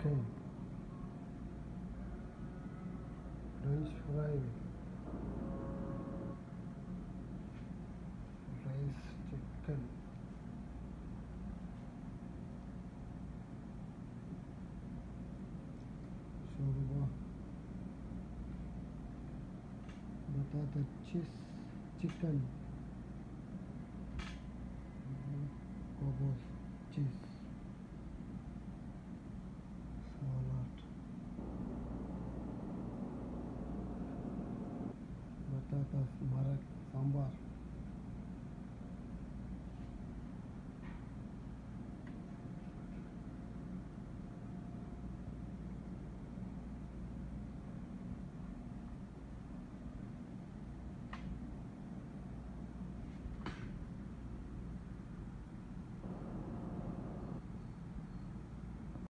Okay. Rice fry. Rice chicken. Shorba. Batata cheese chicken. Cowboy cheese. रहा था